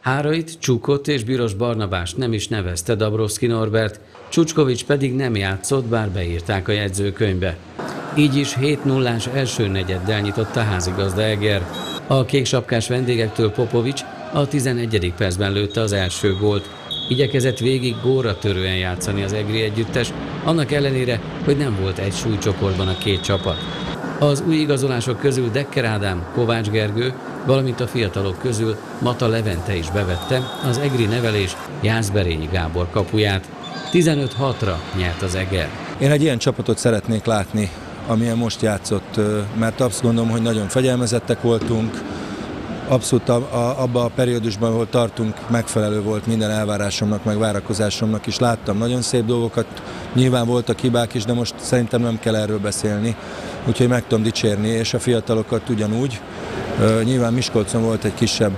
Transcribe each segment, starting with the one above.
Hárait, Csukot és Biros Barnabást nem is nevezte Dabrowski Norbert, Csucskovics pedig nem játszott, bár beírták a jegyzőkönyvbe. Így is 7 0 első negyeddel nyitott a házigazda Eger. A kéksapkás vendégektől Popovics a 11. percben lőtte az első gólt. Igyekezett végig góra törően játszani az Egri együttes, annak ellenére, hogy nem volt egy súlycsoportban a két csapat. Az új igazolások közül Dekker Ádám, Kovács Gergő, valamint a fiatalok közül Mata Levente is bevette az Egri nevelés Jászberényi Gábor kapuját. 15-6-ra nyert az Eger. Én egy ilyen csapatot szeretnék látni, amilyen most játszott, mert azt gondolom, hogy nagyon fegyelmezettek voltunk, abszolút abban a periódusban, ahol tartunk, megfelelő volt minden elvárásomnak, meg várakozásomnak is. Láttam nagyon szép dolgokat, nyilván voltak hibák is, de most szerintem nem kell erről beszélni, úgyhogy meg tudom dicsérni, és a fiatalokat ugyanúgy. Nyilván Miskolcon volt egy kisebb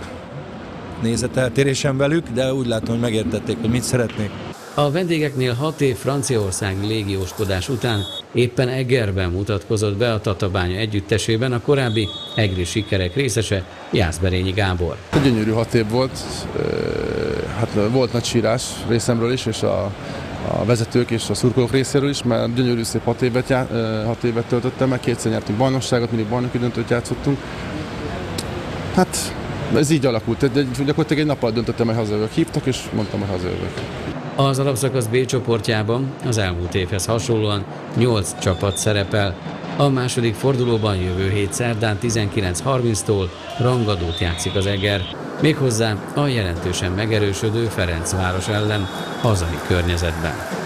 nézeteltérésem velük, de úgy látom, hogy megértették, hogy mit szeretnék. A vendégeknél hat év franciaországi légióskodás után éppen Egerben mutatkozott be a Tatabánya együttesében a korábbi egri sikerek részese Jászberényi Gábor. Gyönyörű hat év volt, hát volt nagy sírás részemről is, és a, a vezetők és a szurkolók részéről is, mert gyönyörű szép hat évet, já, hat évet töltöttem meg, kétszer nyertünk bajnokságot, mindig bajnoki döntőt játszottunk. Hát ez így alakult, gyakorlatilag egy nappal döntöttem, hogy hazajövök. Hívtak, és mondtam, hogy hazajövök. Az alapszakasz B csoportjában az elmúlt évhez hasonlóan 8 csapat szerepel. A második fordulóban jövő hét szerdán 19.30-tól rangadót játszik az Eger, méghozzá a jelentősen megerősödő Ferencváros ellen hazai környezetben.